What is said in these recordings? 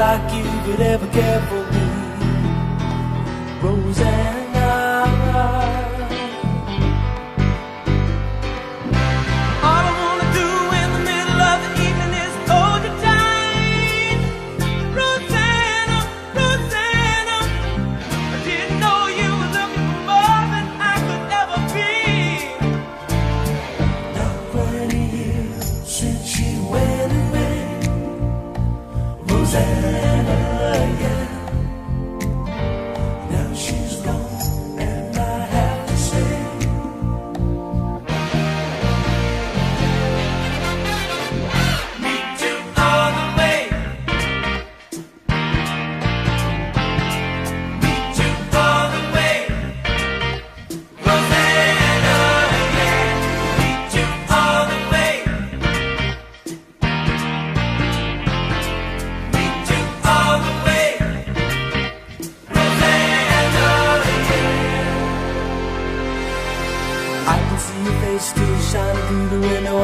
like you could ever care for me, Rosanna.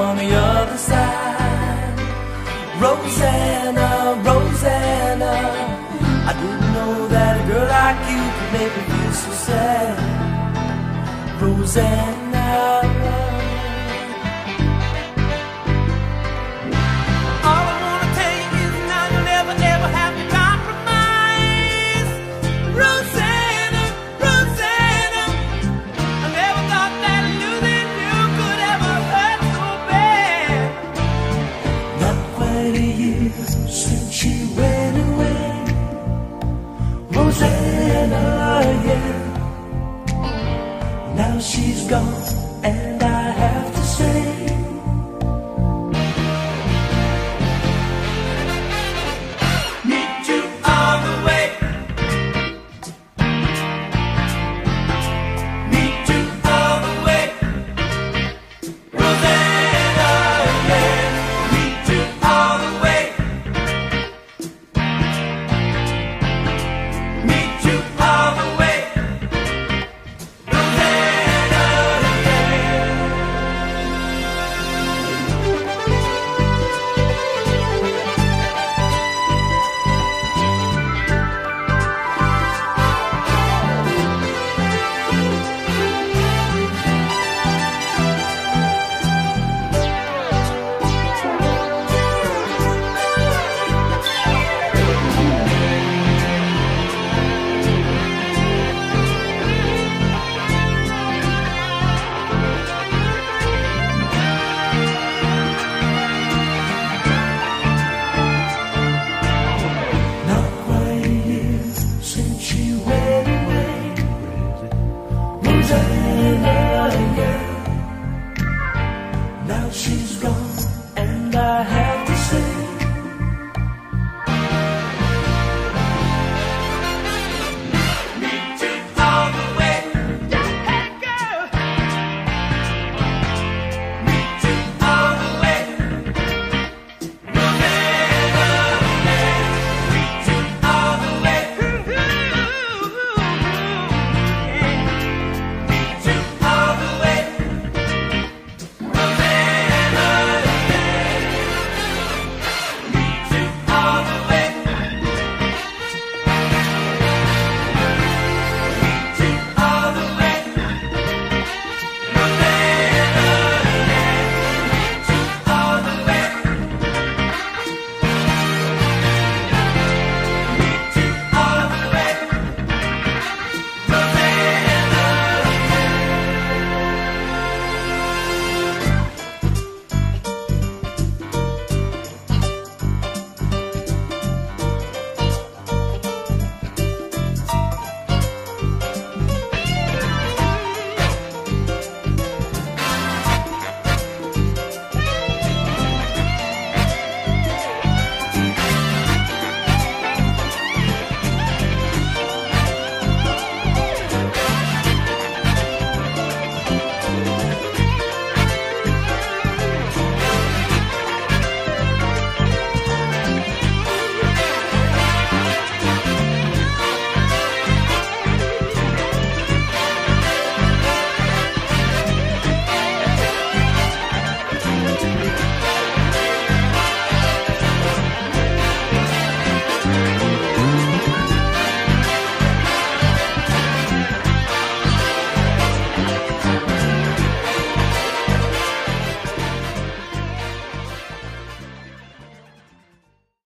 on the other side. Rosanna, Rosanna, I didn't know that a girl like you could make me feel so sad. Rosanna. since she went away. Rosanna, yeah. Now she's gone and